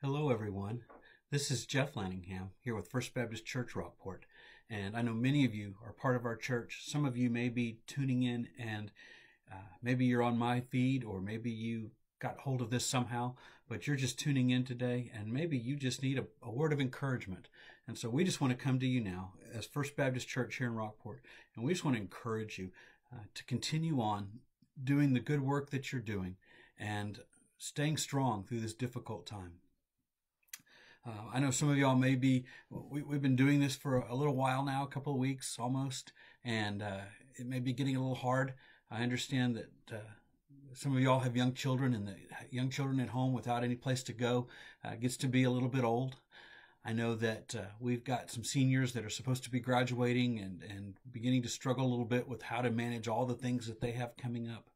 Hello, everyone. This is Jeff Lanningham here with First Baptist Church Rockport. And I know many of you are part of our church. Some of you may be tuning in and uh, maybe you're on my feed or maybe you got hold of this somehow, but you're just tuning in today and maybe you just need a, a word of encouragement. And so we just want to come to you now as First Baptist Church here in Rockport. And we just want to encourage you uh, to continue on doing the good work that you're doing and staying strong through this difficult time. Uh, I know some of y'all may be, we, have been doing this for a little while now, a couple of weeks almost, and uh, it may be getting a little hard. I understand that uh, some of y'all have young children, and the young children at home without any place to go uh, gets to be a little bit old. I know that uh, we've got some seniors that are supposed to be graduating and, and beginning to struggle a little bit with how to manage all the things that they have coming up.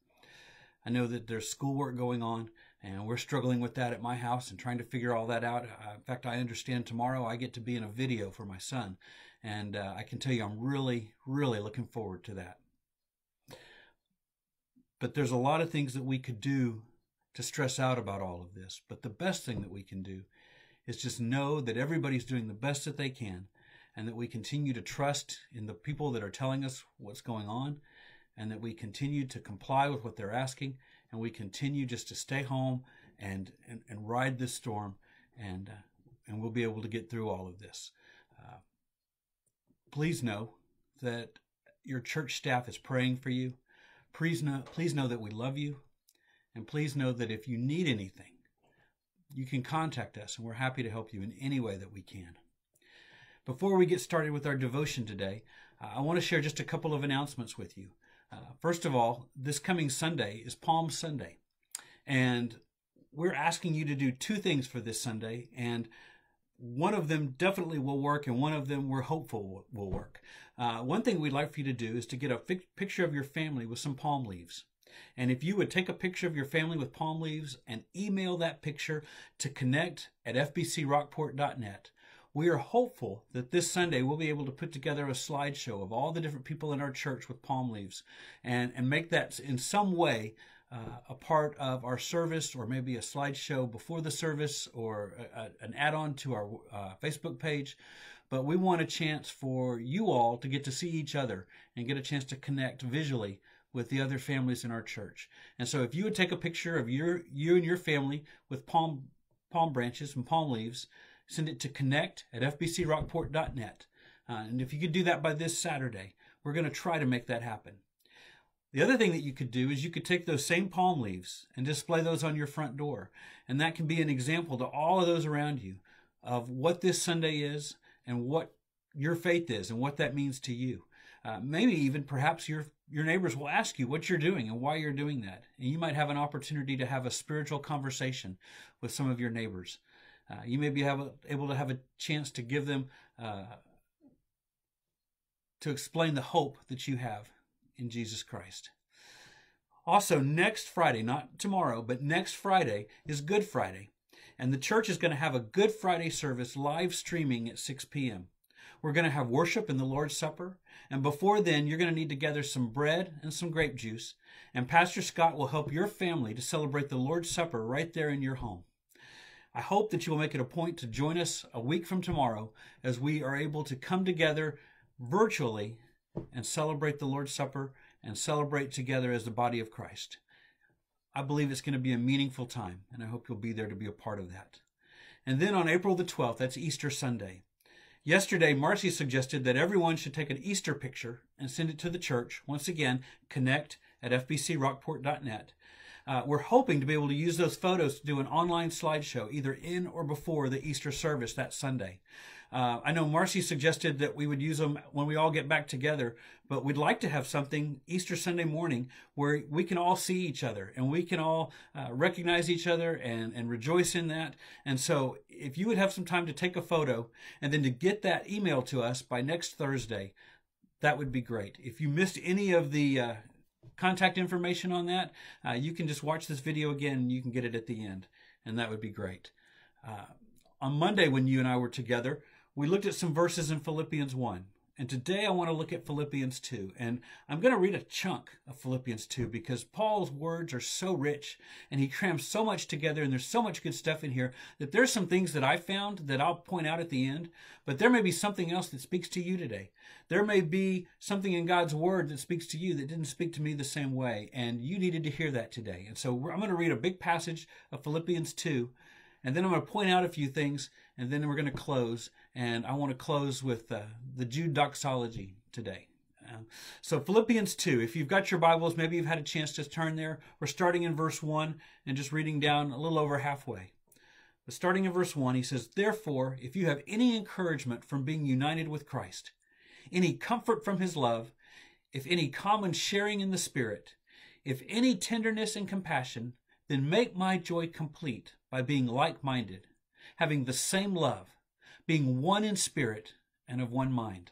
I know that there's schoolwork going on, and we're struggling with that at my house and trying to figure all that out. Uh, in fact, I understand tomorrow I get to be in a video for my son, and uh, I can tell you I'm really, really looking forward to that. But there's a lot of things that we could do to stress out about all of this. But the best thing that we can do is just know that everybody's doing the best that they can and that we continue to trust in the people that are telling us what's going on and that we continue to comply with what they're asking and we continue just to stay home and and, and ride this storm and uh, and we'll be able to get through all of this. Uh, please know that your church staff is praying for you. Please know please know that we love you and please know that if you need anything you can contact us and we're happy to help you in any way that we can. Before we get started with our devotion today uh, i want to share just a couple of announcements with you uh, first of all, this coming Sunday is Palm Sunday. And we're asking you to do two things for this Sunday. And one of them definitely will work, and one of them we're hopeful will work. Uh, one thing we'd like for you to do is to get a picture of your family with some palm leaves. And if you would take a picture of your family with palm leaves and email that picture to connect at fbcrockport.net, we are hopeful that this Sunday we'll be able to put together a slideshow of all the different people in our church with palm leaves and, and make that in some way uh, a part of our service or maybe a slideshow before the service or a, a, an add on to our uh, Facebook page. But we want a chance for you all to get to see each other and get a chance to connect visually with the other families in our church. And so if you would take a picture of your you and your family with palm palm branches and palm leaves send it to connect at fbcrockport.net. Uh, and if you could do that by this Saturday, we're going to try to make that happen. The other thing that you could do is you could take those same palm leaves and display those on your front door. And that can be an example to all of those around you of what this Sunday is and what your faith is and what that means to you. Uh, maybe even perhaps your your neighbors will ask you what you're doing and why you're doing that. And you might have an opportunity to have a spiritual conversation with some of your neighbors. Uh, you may be have, able to have a chance to give them, uh, to explain the hope that you have in Jesus Christ. Also, next Friday, not tomorrow, but next Friday is Good Friday. And the church is going to have a Good Friday service live streaming at 6 p.m. We're going to have worship in the Lord's Supper. And before then, you're going to need to gather some bread and some grape juice. And Pastor Scott will help your family to celebrate the Lord's Supper right there in your home. I hope that you will make it a point to join us a week from tomorrow as we are able to come together virtually and celebrate the Lord's Supper and celebrate together as the body of Christ. I believe it's going to be a meaningful time, and I hope you'll be there to be a part of that. And then on April the 12th, that's Easter Sunday. Yesterday, Marcy suggested that everyone should take an Easter picture and send it to the church. Once again, connect at fbcrockport.net uh, we're hoping to be able to use those photos to do an online slideshow, either in or before the Easter service that Sunday. Uh, I know Marcy suggested that we would use them when we all get back together, but we'd like to have something Easter Sunday morning where we can all see each other and we can all uh, recognize each other and, and rejoice in that. And so if you would have some time to take a photo and then to get that email to us by next Thursday, that would be great. If you missed any of the uh, contact information on that, uh, you can just watch this video again and you can get it at the end, and that would be great. Uh, on Monday, when you and I were together, we looked at some verses in Philippians 1. And today I want to look at Philippians 2. And I'm going to read a chunk of Philippians 2 because Paul's words are so rich and he crams so much together and there's so much good stuff in here that there's some things that I found that I'll point out at the end. But there may be something else that speaks to you today. There may be something in God's word that speaks to you that didn't speak to me the same way. And you needed to hear that today. And so I'm going to read a big passage of Philippians 2 and then I'm going to point out a few things, and then we're going to close. And I want to close with uh, the Jude doxology today. Um, so Philippians 2, if you've got your Bibles, maybe you've had a chance to turn there. We're starting in verse 1 and just reading down a little over halfway. But starting in verse 1, he says, Therefore, if you have any encouragement from being united with Christ, any comfort from his love, if any common sharing in the Spirit, if any tenderness and compassion, then make my joy complete by being like minded, having the same love, being one in spirit and of one mind.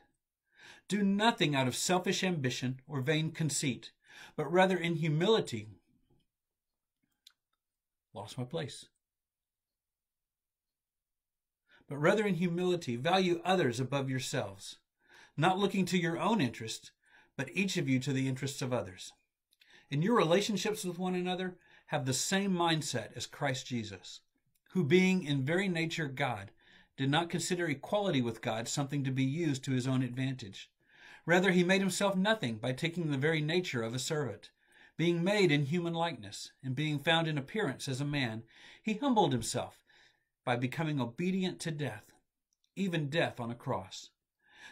Do nothing out of selfish ambition or vain conceit, but rather in humility. Lost my place. But rather in humility, value others above yourselves, not looking to your own interest, but each of you to the interests of others. In your relationships with one another, have the same mindset as Christ Jesus, who, being in very nature God, did not consider equality with God something to be used to his own advantage. Rather, he made himself nothing by taking the very nature of a servant. Being made in human likeness, and being found in appearance as a man, he humbled himself by becoming obedient to death, even death on a cross.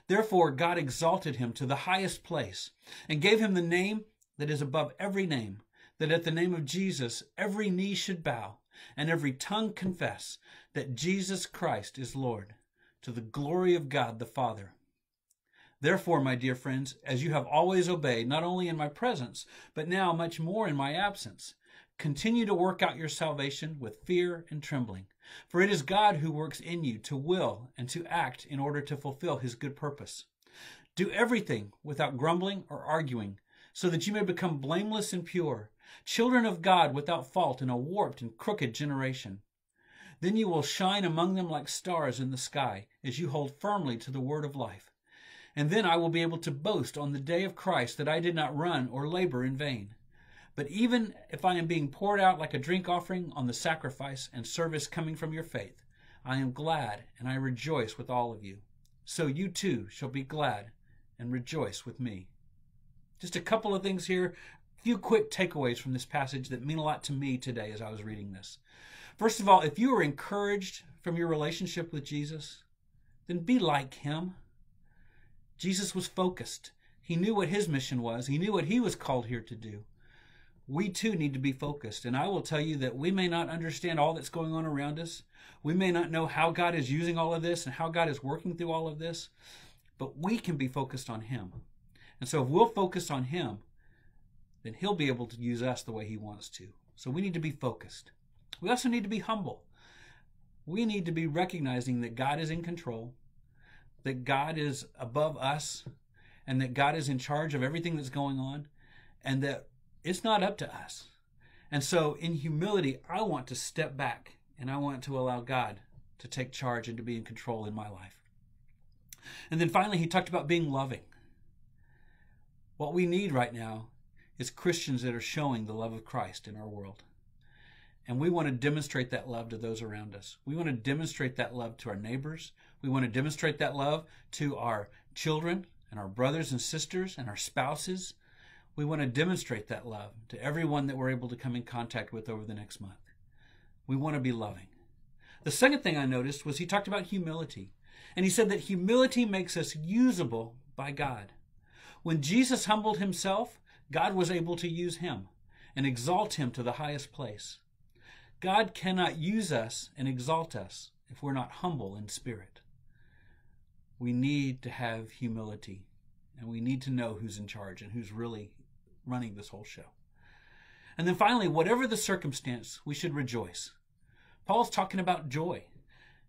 Therefore, God exalted him to the highest place, and gave him the name that is above every name that at the name of Jesus every knee should bow and every tongue confess that Jesus Christ is Lord, to the glory of God the Father. Therefore, my dear friends, as you have always obeyed, not only in my presence, but now much more in my absence, continue to work out your salvation with fear and trembling. For it is God who works in you to will and to act in order to fulfill his good purpose. Do everything without grumbling or arguing, so that you may become blameless and pure children of God without fault in a warped and crooked generation. Then you will shine among them like stars in the sky as you hold firmly to the word of life. And then I will be able to boast on the day of Christ that I did not run or labor in vain. But even if I am being poured out like a drink offering on the sacrifice and service coming from your faith, I am glad and I rejoice with all of you. So you too shall be glad and rejoice with me. Just a couple of things here few quick takeaways from this passage that mean a lot to me today as I was reading this. First of all, if you are encouraged from your relationship with Jesus, then be like him. Jesus was focused. He knew what his mission was. He knew what he was called here to do. We too need to be focused. And I will tell you that we may not understand all that's going on around us. We may not know how God is using all of this and how God is working through all of this, but we can be focused on him. And so if we'll focus on him, then He'll be able to use us the way He wants to. So we need to be focused. We also need to be humble. We need to be recognizing that God is in control, that God is above us, and that God is in charge of everything that's going on, and that it's not up to us. And so, in humility, I want to step back and I want to allow God to take charge and to be in control in my life. And then finally, he talked about being loving. What we need right now is Christians that are showing the love of Christ in our world. And we want to demonstrate that love to those around us. We want to demonstrate that love to our neighbors. We want to demonstrate that love to our children and our brothers and sisters and our spouses. We want to demonstrate that love to everyone that we're able to come in contact with over the next month. We want to be loving. The second thing I noticed was he talked about humility. And he said that humility makes us usable by God. When Jesus humbled himself, God was able to use him and exalt him to the highest place. God cannot use us and exalt us if we're not humble in spirit. We need to have humility and we need to know who's in charge and who's really running this whole show. And then finally, whatever the circumstance, we should rejoice. Paul's talking about joy.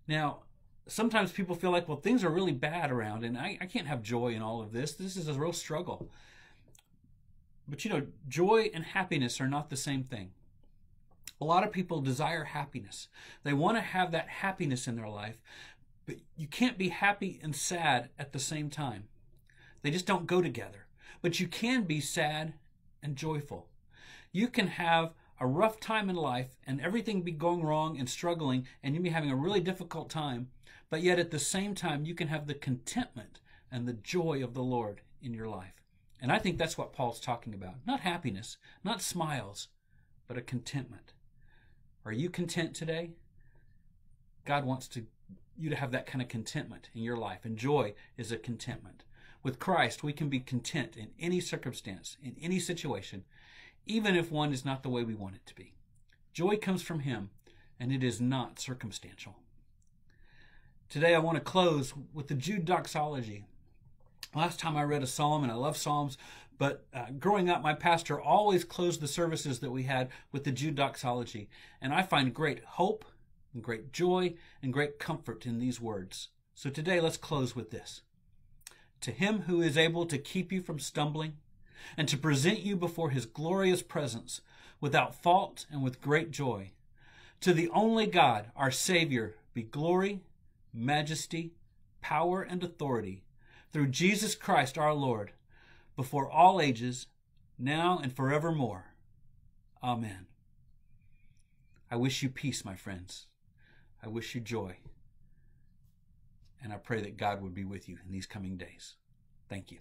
Now, sometimes people feel like, well, things are really bad around and I, I can't have joy in all of this. This is a real struggle. But you know, joy and happiness are not the same thing. A lot of people desire happiness. They want to have that happiness in their life, but you can't be happy and sad at the same time. They just don't go together. But you can be sad and joyful. You can have a rough time in life and everything be going wrong and struggling and you be having a really difficult time, but yet at the same time you can have the contentment and the joy of the Lord in your life. And I think that's what Paul's talking about. Not happiness, not smiles, but a contentment. Are you content today? God wants to you to have that kind of contentment in your life, and joy is a contentment. With Christ, we can be content in any circumstance, in any situation, even if one is not the way we want it to be. Joy comes from Him, and it is not circumstantial. Today, I want to close with the Jude doxology. Last time I read a psalm, and I love psalms, but uh, growing up, my pastor always closed the services that we had with the Jude doxology, and I find great hope, and great joy, and great comfort in these words. So today, let's close with this. To him who is able to keep you from stumbling and to present you before his glorious presence without fault and with great joy. To the only God, our Savior, be glory, majesty, power, and authority through Jesus Christ our Lord, before all ages, now and forevermore. Amen. I wish you peace, my friends. I wish you joy. And I pray that God would be with you in these coming days. Thank you.